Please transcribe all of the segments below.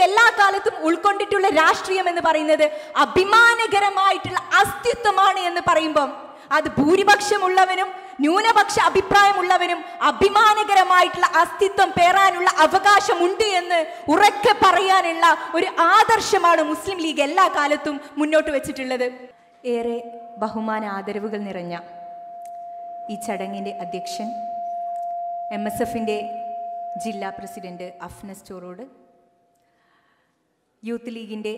എല്ലാ കാലത്തും ഉൾക്കൊണ്ടിട്ടുള്ള രാഷ്ട്രീയം എന്ന് പറയുന്നത് അഭിമാനകരമായിട്ടുള്ള അസ്തിത്വമാണ് എന്ന് പറയുമ്പം അത് ഭൂരിപക്ഷമുള്ളവനും ന്യൂനപക്ഷ അഭിപ്രായമുള്ളവനും അഭിമാനകരമായിട്ടുള്ള അസ്തിത്വം പേറാനുള്ള അവകാശമുണ്ട് എന്ന് ഉറക്കെ പറയാനുള്ള ഒരു ആദർശമാണ് മുസ്ലിം ലീഗ് എല്ലാ കാലത്തും മുന്നോട്ട് വെച്ചിട്ടുള്ളത്. ഏറെ ബഹുമാന ആദരവുകൾ നിറഞ്ഞ ഈ ചടങ്ങിന്റെ അധ്യക്ഷൻ എം എസ് എഫിന്റെ ജില്ലാ പ്രസിഡന്റ് അഫ്നസ് ചോറോട് യൂത്ത് ലീഗിന്റെ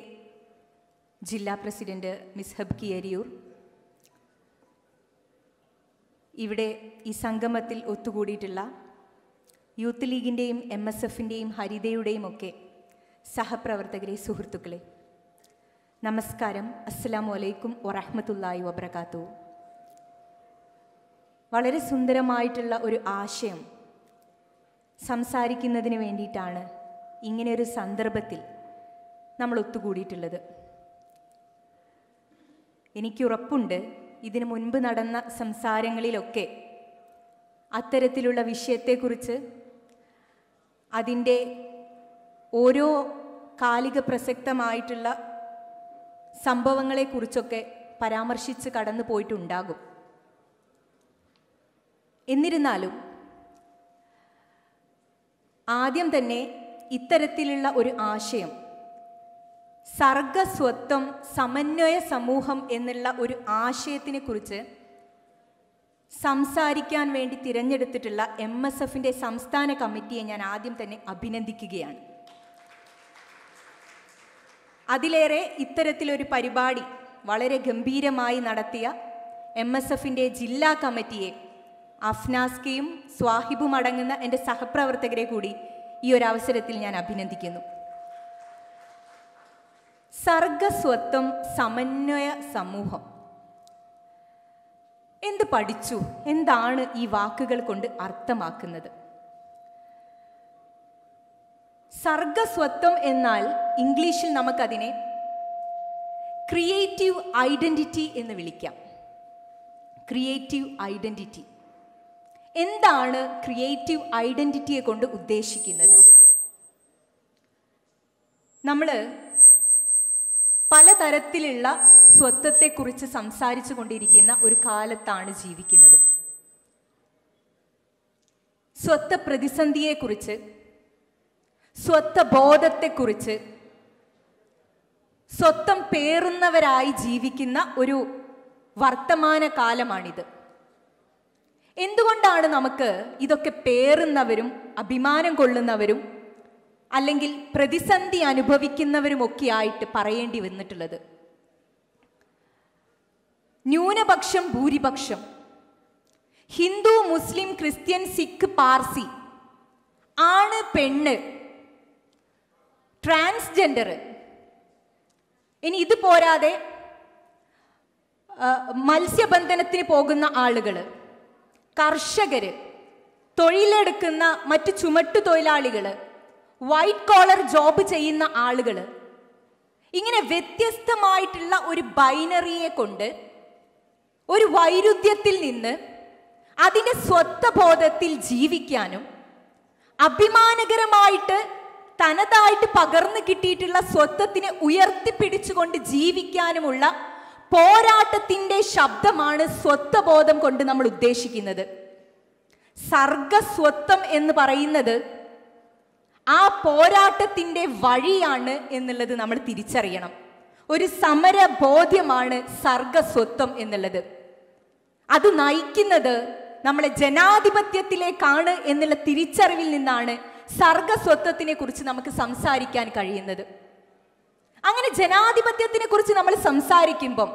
ജില്ലാ പ്രസിഡന്റ് മിസ് ഹബ്കി അരിയൂർ. ഇവിടെ ഈ സംഗമത്തിൽ ഒത്തുകൂടിയിട്ടുള്ള യൂത്ത് ലീഗിന്റെയും എം എസ് എഫിന്റെയും ഹരിതയുടെയും ഒക്കെ സഹപ്രവർത്തകരെ സുഹൃത്തുക്കളെ നമസ്കാരം. അസ്സലാമു അലൈക്കും വറഹ്മത്തുള്ളാഹി വബർക്കാത്തു വളരെ സുന്ദരമായിട്ടുള്ള ഒരു ആശയം സംസാരിക്കുന്നതിന് വേണ്ടിയിട്ടാണ് ഇങ്ങനെയൊരു സന്ദർഭത്തിൽ നമ്മൾ ഒത്തുകൂടിയിട്ടുള്ളത്. എനിക്ക് ഉറപ്പുണ്ട് ഇതിനു മുൻപ് നടന്ന സംസാരങ്ങളിലൊക്കെ അത്തരത്തിലുള്ള വിഷയത്തെക്കുറിച്ച് അതിന്റെ ഓരോ കാലിക പ്രസക്തമായിട്ടുള്ള സംഭവങ്ങളെക്കുറിച്ചൊക്കെ പരാമർശിച്ച് കടന്നു പോയിട്ടുണ്ടാകും. എന്നിരുന്നാലും ആദ്യം തന്നെ ഇത്തരത്തിലുള്ള ഒരു ആശയം സർഗസ്വത്വം സമന്വയ സമൂഹം എന്നുള്ള ഒരു ആശയത്തിനെ കുറിച്ച് സംസാരിക്കാൻ വേണ്ടി തിരഞ്ഞെടുത്തിട്ടുള്ള എം എസ് എഫിന്റെ സംസ്ഥാന കമ്മിറ്റിയെ ഞാൻ ആദ്യം തന്നെ അഭിനന്ദിക്കുകയാണ്. അതിലേറെ ഇത്തരത്തിലൊരു പരിപാടി വളരെ ഗംഭീരമായി നടത്തിയ എം എസ് എഫിന്റെ ജില്ലാ കമ്മിറ്റിയെ അഫ്നാസ്കയും സ്വാഹിബും അടങ്ങുന്ന എന്റെ സഹപ്രവർത്തകരെ കൂടി ഈ ഒരു അവസരത്തിൽ ഞാൻ അഭിനന്ദിക്കുന്നു. സർഗസ്വത്വം സമന്വയ സമൂഹം. എന്ത് പഠിച്ചു? എന്താണ് ഈ വാക്കുകൾ കൊണ്ട് അർത്ഥമാക്കുന്നത്? സർഗസ്വത്വം എന്നാൽ ഇംഗ്ലീഷിൽ നമുക്കതിനെ ക്രിയേറ്റീവ് ഐഡന്റിറ്റി എന്ന് വിളിക്കാം. ക്രിയേറ്റീവ് ഐഡന്റിറ്റി എന്താണ് ക്രിയേറ്റീവ് ഐഡന്റിറ്റിയെ കൊണ്ട് ഉദ്ദേശിക്കുന്നത്? നമ്മൾ പലതരത്തിലുള്ള സ്വത്വത്തെക്കുറിച്ച് സംസാരിച്ചു കൊണ്ടിരിക്കുന്ന ഒരു കാലത്താണ് ജീവിക്കുന്നത്. സ്വത്വ പ്രതിസന്ധിയെക്കുറിച്ച് സ്വത്വബോധത്തെക്കുറിച്ച് സ്വത്വം പേറുന്നവരായി ജീവിക്കുന്ന ഒരു വർത്തമാന കാലമാണിത് എന്തുകൊണ്ടാണ് നമുക്ക് ഇതൊക്കെ പേറുന്നവരും അഭിമാനം കൊള്ളുന്നവരും അല്ലെങ്കിൽ പ്രതിസന്ധി അനുഭവിക്കുന്നവരുമൊക്കെ ആയിട്ട് പറയേണ്ടി വന്നിട്ടുള്ളത്. ന്യൂനപക്ഷം ഭൂരിപക്ഷം. Hindu Muslim Christian Sikh Parsi. ആണ് പെണ്ണ്. ട്രാൻസ്ജെൻഡർ. ഇനി ഇത് പോരാതെ മത്സ്യബന്ധനത്തിന് പോകുന്ന ആളുകൾ കർഷകർ തൊഴിലെടുക്കുന്ന മറ്റ് ചുമട്ടു തൊഴിലാളികൾ വൈറ്റ് കോളർ ജോബ് ചെയ്യുന്ന ആളുകൾ ഇങ്ങനെ വ്യത്യസ്തമായിട്ടുള്ള ഒരു ബൈനറിയെ കൊണ്ട് ഒരു വൈരുദ്ധ്യത്തിൽ നിന്ന് അതിന്റെ സ്വത്വബോധത്തിൽ ജീവിക്കാനും അഭിമാനകരമായിട്ട് തനതായിട്ട് പകർന്നു കിട്ടിയിട്ടുള്ള സ്വത്വത്തിനെ ഉയർത്തിപ്പിടിച്ചുകൊണ്ട് ജീവിക്കാനുമുള്ള പോരാട്ടത്തിന്റെ ശബ്ദമാണ് സ്വത്വബോധം കൊണ്ട് നമ്മൾ ഉദ്ദേശിക്കുന്നത്. സർഗസ്വത്വം എന്ന് പറയുന്നത് ആ പോരാട്ടത്തിന്റെ വഴിയാണ് എന്നുള്ളത് നമ്മൾ തിരിച്ചറിയണം. ഒരു സമര ബോധ്യമാണ് സർഗസ്വത്വം എന്നുള്ളത്. അത് നയിക്കുന്നത് നമ്മളെ ജനാധിപത്യത്തിലേക്കാണ് എന്നുള്ള തിരിച്ചറിവിൽ നിന്നാണ് സർഗസ്വത്വത്തിനെ കുറിച്ച് നമുക്ക് സംസാരിക്കാൻ കഴിയുന്നത്. അങ്ങനെ ജനാധിപത്യത്തിനെ കുറിച്ച് നമ്മൾ സംസാരിക്കുമ്പം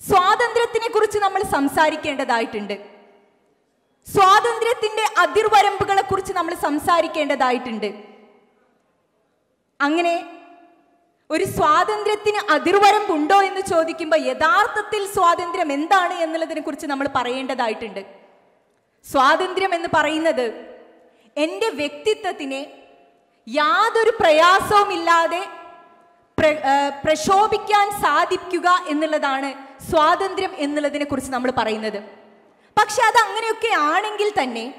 സ്വാതന്ത്ര്യത്തിനെ കുറിച്ച് നമ്മൾ സംസാരിക്കേണ്ടതായിട്ടുണ്ട്. സ്വാതന്ത്ര്യത്തിന്റെ അതിർവരമ്പുകളെ കുറിച്ച് നമ്മൾ സംസാരിക്കേണ്ടതായിട്ടുണ്ട്. അങ്ങനെ ഒരു സ്വാതന്ത്ര്യത്തിന് അതിർവരമ്പുണ്ടോ എന്ന് ചോദിക്കുമ്പോൾ യഥാർത്ഥത്തിൽ സ്വാതന്ത്ര്യം എന്താണ് എന്നുള്ളതിനെ കുറിച്ച് നമ്മൾ പറയേണ്ടതായിട്ടുണ്ട്. സ്വാതന്ത്ര്യം എന്ന് പറയുന്നത് എന്റെ വ്യക്തിത്വത്തിനെ യാതൊരു പ്രയാസവുമില്ലാതെ പ്ര- ആ, പ്രക്ഷോഭിക്കാൻ സാധിക്കുക എന്നുള്ളതാണ് സ്വാതന്ത്ര്യം എന്നുള്ളതിനെ കുറിച്ച് നമ്മൾ പറയുന്നത്. പക്ഷെ അത് അങ്ങനെയൊക്കെ ആണെങ്കിൽ തന്നെ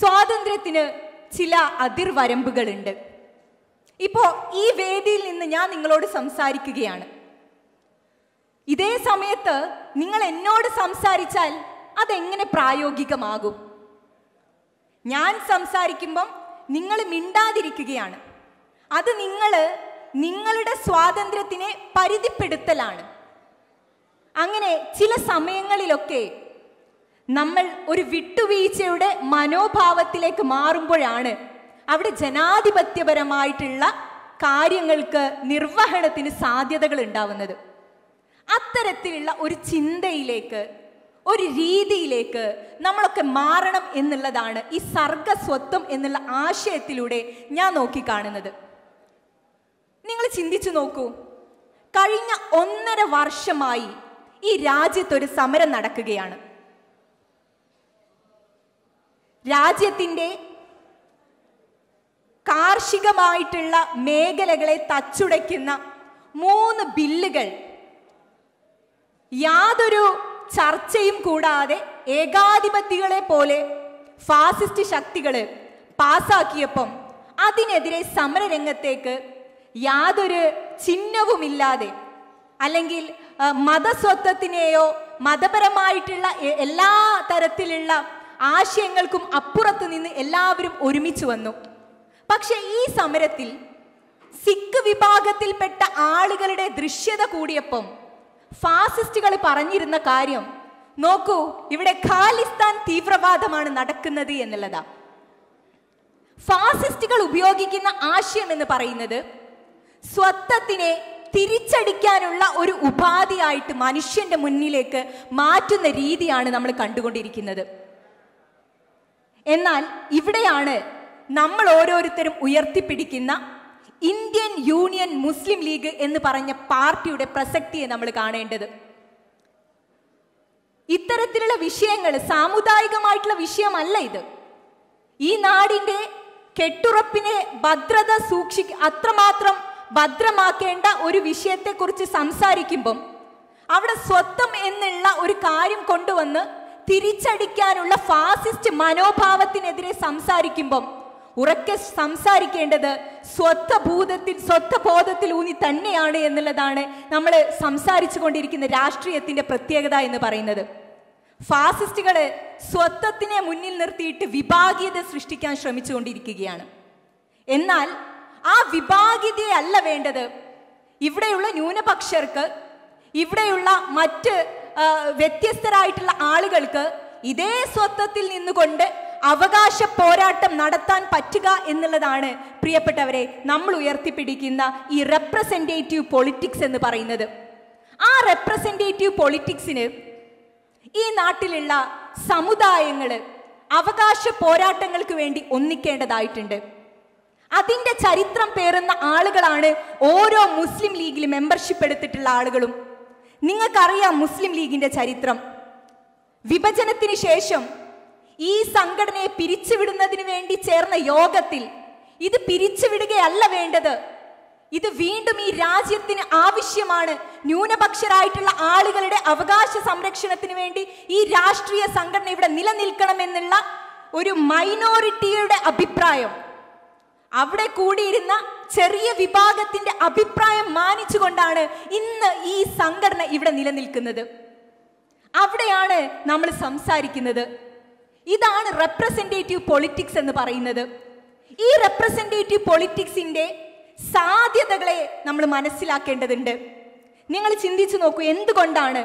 സ്വാതന്ത്ര്യത്തിന് ചില അതിർവരമ്പുകളുണ്ട്. ഇപ്പോ ഈ വേദിയിൽ നിന്ന് ഞാൻ നിങ്ങളോട് സംസാരിക്കുകയാണ്. ഇതേ സമയത്ത് നിങ്ങൾ എന്നോട് സംസാരിച്ചാൽ അതെങ്ങനെ പ്രായോഗികമാകും? ഞാൻ സംസാരിക്കുമ്പം നിങ്ങൾ മിണ്ടാതിരിക്കുകയാണ്. അത് നിങ്ങൾ നിങ്ങളുടെ സ്വാതന്ത്ര്യത്തിനെ പരിധിപ്പെടുത്തലാണ്. അങ്ങനെ ചില സമയങ്ങളിലൊക്കെ നമ്മൾ ഒരു വിട്ടുവീഴ്ചയുടെ മനോഭാവത്തിലേക്ക് മാറുമ്പോഴാണ് അവിടെ ജനാധിപത്യപരമായിട്ടുള്ള കാര്യങ്ങൾക്ക് നിർവഹണത്തിന് സാധ്യതകൾ ഉണ്ടാവുന്നത്. അത്തരത്തിലുള്ള ഒരു ചിന്തയിലേക്ക് ഒരു രീതിയിലേക്ക് നമ്മളൊക്കെ മാറണം എന്നുള്ളതാണ് ഈ സർഗസ്വത്വം എന്നുള്ള ആശയത്തിലൂടെ ഞാൻ നോക്കിക്കാണുന്നത്. നിങ്ങൾ ചിന്തിച്ചു നോക്കൂ കഴിഞ്ഞ ഒന്നര വർഷമായി ഈ രാജ്യത്തൊരു സമരം നടക്കുകയാണ്. രാജ്യത്തിന്റെ കാർഷികമായിട്ടുള്ള മേഖലകളെ തച്ചുടയ്ക്കുന്ന മൂന്ന് ബില്ലുകൾ. യാതൊരു ചർച്ചയും കൂടാതെ ഏകാധിപത്യങ്ങളെ പോലെ ഫാസിസ്റ്റ് ശക്തികൾ പാസാക്കിയപ്പം അതിനെതിരെ സമരരംഗത്തേക്ക് യാതൊരു ചിഹ്നവുമില്ലാതെ അല്ലെങ്കിൽ മതസ്വത്വത്തിനെയോ മതപരമായിട്ടുള്ള എല്ലാ തരത്തിലുള്ള ആശയങ്ങൾക്കും അപ്പുറത്ത് നിന്ന് എല്ലാവരും ഒരുമിച്ച് വന്നു. പക്ഷെ ഈ സമരത്തിൽ സിഖ് വിഭാഗത്തിൽപ്പെട്ട ആളുകളുടെ ദൃശ്യത കൂടിയപ്പം ഫാസിസ്റ്റുകൾ പറഞ്ഞിരുന്ന കാര്യം നോക്കൂ ഇവിടെ ഖാലിസ്ഥാൻ തീവ്രവാദമാണ് നടക്കുന്നത് എന്നുള്ളതാ. ഫാസിസ്റ്റുകൾ ഉപയോഗിക്കുന്ന ആശയം എന്ന് പറയുന്നത് സ്വത്വത്തിനെ തിരിച്ചടിക്കാനുള്ള ഒരു ഉപാധിയായിട്ട് മനുഷ്യന്റെ മുന്നിലേക്ക് മാറ്റുന്ന രീതിയാണ് നമ്മൾ കണ്ടുകൊണ്ടിരിക്കുന്നത്. എന്നാൽ ഇവിടെയാണ് നമ്മൾ ഓരോരുത്തരും ഉയർത്തിപ്പിടിക്കുന്ന ഇന്ത്യൻ യൂണിയൻ മുസ്ലിം ലീഗ് എന്ന് പറഞ്ഞ പാർട്ടിയുടെ പ്രസക്തിയെ നമ്മൾ കാണേണ്ടത്. ഇത്തരത്തിലുള്ള വിഷയങ്ങൾ സാമുദായികമായിട്ടുള്ള വിഷയമല്ല ഇത്. ഈ നാടിന്റെ കെട്ടുറപ്പിനെ ഭദ്രത സൂക്ഷി അത്രമാത്രം ഭദ്രമാക്കേണ്ട ഒരു വിഷയത്തെക്കുറിച്ച് സംസാരിക്കുമ്പം അവിടെ സ്വത്വം എന്നുള്ള ഒരു കാര്യം കൊണ്ടുവന്ന് തിരിച്ചടിക്കാനുള്ള ഫാസിസ്റ്റ് മനോഭാവത്തിനെതിരെ സംസാരിക്കുമ്പം ഉറക്കെ സംസാരിക്കേണ്ടത് സ്വത്വഭൂതത്തിൽ സ്വത്വബോധത്തിൽ ഊന്നി തന്നെയാണ് എന്നുള്ളതാണ് നമ്മൾ സംസാരിച്ചു കൊണ്ടിരിക്കുന്ന രാഷ്ട്രീയത്തിന്റെ പ്രത്യേകത എന്ന് പറയുന്നത്. ഫാസിസ്റ്റുകൾ സ്വത്വത്തിനെ മുന്നിൽ നിർത്തിയിട്ട് വിഭാഗീയത സൃഷ്ടിക്കാൻ ശ്രമിച്ചുകൊണ്ടിരിക്കുകയാണ്. എന്നാൽ ആ വിഭാഗീയതയല്ല വേണ്ടത്. ഇവിടെയുള്ള ന്യൂനപക്ഷർക്ക് ഇവിടെയുള്ള മറ്റ് വ്യത്യസ്തരായിട്ടുള്ള ആളുകൾക്ക് ഇതേ സ്വത്വത്തിൽ നിന്നുകൊണ്ട് അവകാശ പോരാട്ടം നടത്താൻ പറ്റുക എന്നുള്ളതാണ് പ്രിയപ്പെട്ടവരെ നമ്മൾ ഉയർത്തിപ്പിടിക്കുന്ന ഈ റെപ്രസെന്റേറ്റീവ് പൊളിറ്റിക്സ് എന്ന് പറയുന്നത്. ആ റെപ്രസെന്റേറ്റീവ് പൊളിറ്റിക്സിന് ഈ നാട്ടിലുള്ള സമുദായങ്ങൾ അവകാശ പോരാട്ടങ്ങൾക്ക് വേണ്ടി ഒന്നിക്കേണ്ടതായിട്ടുണ്ട്. അതിന്റെ ചരിത്രം പേറുന്ന ആളുകളാണ് ഓരോ മുസ്ലിം ലീഗിൽ മെമ്പർഷിപ്പ് എടുത്തിട്ടുള്ള ആളുകളും. നിങ്ങൾക്കറിയാം മുസ്ലിം ലീഗിന്റെ ചരിത്രം. വിഭജനത്തിന് ശേഷം ഈ സംഘടനയെ പിരിച്ചുവിടുന്നതിന് വേണ്ടി ചേർന്ന യോഗത്തിൽ ഇത് പിരിച്ചുവിടുകയല്ല വേണ്ടത്. ഇത് വീണ്ടും ഈ രാജ്യത്തിന് ആവശ്യമാണ് ന്യൂനപക്ഷരായിട്ടുള്ള ആളുകളുടെ അവകാശ സംരക്ഷണത്തിന് വേണ്ടി ഈ രാഷ്ട്രീയ സംഘടന ഇവിടെ നിലനിൽക്കണമെന്നുള്ള ഒരു മൈനോറിറ്റിയുടെ അഭിപ്രായം. അവിടെ കൂടിയിരുന്ന ചെറിയ വിഭാഗത്തിന്റെ അഭിപ്രായം മാനിച്ചുകൊണ്ടാണ് ഇന്ന് ഈ സംഘടന ഇവിടെ നിലനിൽക്കുന്നത്. അവിടെയാണ് നമ്മൾ സംസാരിക്കുന്നത്. ഇതാണ് റെപ്രസെന്റേറ്റീവ് പൊളിറ്റിക്സ് എന്ന് പറയുന്നത്. ഈ റെപ്രസെന്റേറ്റീവ് പൊളിറ്റിക്സിന്റെ സാധ്യതകളെ നമ്മൾ മനസ്സിലാക്കേണ്ടതുണ്ട്. നിങ്ങൾ ചിന്തിച്ചു നോക്കൂ എന്തുകൊണ്ടാണ്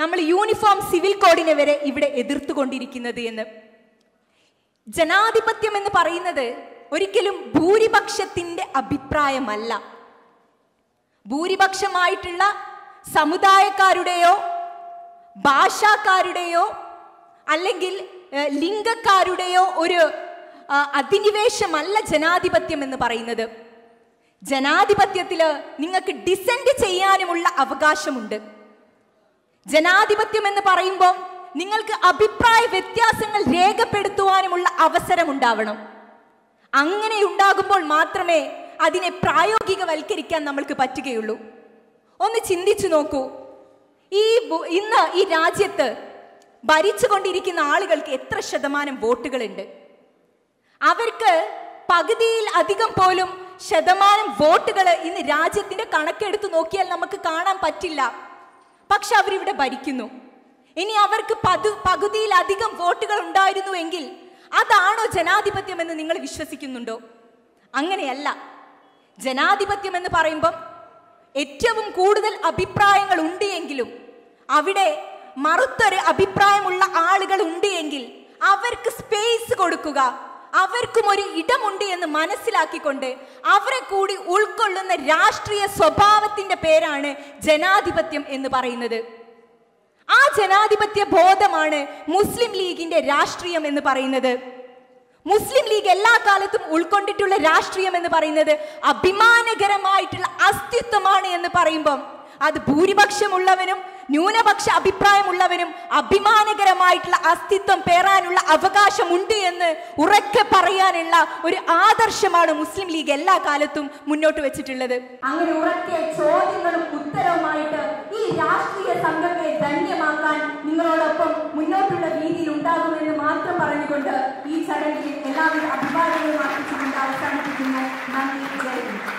നമ്മൾ യൂണിഫോം സിവിൽ കോഡിനെ വരെ ഇവിടെ എതിർത്തുകൊണ്ടിരിക്കുന്നത് എന്ന്? ജനാധിപത്യം എന്ന് പറയുന്നത് ഒരിക്കലും ഭൂരിപക്ഷത്തിന്റെ അഭിപ്രായമല്ല. ഭൂരിപക്ഷമായിട്ടുള്ള സമുദായക്കാരുടെയോ ഭാഷാക്കാരുടെയോ അല്ലെങ്കിൽ ലിംഗക്കാരുടെയോ ഒരു അധിനിവേശമല്ല ജനാധിപത്യം എന്ന് പറയുന്നത്. ജനാധിപത്യത്തിൽ നിങ്ങൾക്ക് ഡിസെൻഡ് ചെയ്യാനുമുള്ള അവകാശമുണ്ട്. ജനാധിപത്യം എന്ന് പറയുമ്പോൾ നിങ്ങൾക്ക് അഭിപ്രായ വ്യത്യാസങ്ങൾ രേഖപ്പെടുത്തുവാനുമുള്ള അവസരം ഉണ്ടാവണം അങ്ങനെ ഉണ്ടാകുമ്പോൾ മാത്രമേ അതിനെ പ്രായോഗികവൽക്കരിക്കാൻ നമ്മൾക്ക് പറ്റുകയുള്ളൂ. ഒന്ന് ചിന്തിച്ചു നോക്കൂ. ഈ ഇന്ന് ഈ രാജ്യത്ത് ഭരിച്ചുകൊണ്ടിരിക്കുന്ന ആളുകൾക്ക് എത്ര ശതമാനം വോട്ടുകളുണ്ട്? അവർക്ക് പകുതിയിൽ അധികം പോലും ശതമാനം വോട്ടുകൾ ഇന്ന് രാജ്യത്തിന്റെ കണക്കെടുത്ത് നോക്കിയാൽ നമുക്ക് കാണാൻ പറ്റില്ല. പക്ഷെ അവരിവിടെ ഭരിക്കുന്നു. ഇനി അവർക്ക് പതു പകുതിയിലധികം വോട്ടുകൾ ഉണ്ടായിരുന്നു എങ്കിൽ അതാണോ ജനാധിപത്യം എന്ന് നിങ്ങൾ വിശ്വസിക്കുന്നുണ്ടോ? അങ്ങനെയല്ല. ജനാധിപത്യം എന്ന് പറയുമ്പം ഏറ്റവും കൂടുതൽ അഭിപ്രായങ്ങൾ ഉണ്ട് എങ്കിലും അവിടെ മറുത്തൊരു അഭിപ്രായമുള്ള ആളുകൾ ഉണ്ട് എങ്കിൽ അവർക്ക് സ്പേസ് കൊടുക്കുക അവർക്കും ഒരു ഇടമുണ്ട് എന്ന് മനസ്സിലാക്കിക്കൊണ്ട് അവരെ കൂടി ഉൾക്കൊള്ളുന്ന രാഷ്ട്രീയ സ്വഭാവത്തിന്റെ പേരാണ് ജനാധിപത്യം എന്ന് പറയുന്നത്. ജനാധിപത്യ ബോധമാണ് മുസ്ലിം ലീഗിന്റെ രാഷ്ട്രീയം എന്ന് പറയുന്നത്. മുസ്ലിം ലീഗ് എല്ലാ കാലത്തും ഉൾക്കൊണ്ടിട്ടുള്ള രാഷ്ട്രീയം എന്ന് പറയുന്നത് അഭിമാനകരമായിട്ടുള്ള അസ്തിത്വമാണ് എന്ന് പറയുമ്പം അത് ഭൂരിപക്ഷമുള്ളവനും ന്യൂനപക്ഷ അഭിപ്രായമുള്ളവനും അഭിമാനകരമായിട്ടുള്ള അസ്തിത്വം പേറാനുള്ള അവകാശമുണ്ട് എന്ന് ഉറക്കെ പറയാനുള്ള ഒരു ആദർശമാണ് മുസ്ലിം ലീഗ് എല്ലാ കാലത്തും മുന്നോട്ട് വെച്ചിട്ടുള്ളത്. അങ്ങനെ ഉറക്കെ ചോദ്യങ്ങളും ഉത്തരവുമായിട്ട് ഈ രാഷ്ട്രീയ സംഘത്തെ ധന്യമാക്കാൻ നിങ്ങളോടൊപ്പം മുന്നോട്ടുള്ള രീതിയിൽ ഉണ്ടാകുമെന്ന് മാത്രം പറഞ്ഞുകൊണ്ട് ഈ ചടങ്ങിൽ എല്ലാവരും അഭിവാദ്യങ്ങളും അർപ്പിച്ചുകൊണ്ട് അവസാനിപ്പിക്കുന്നു. നന്ദി.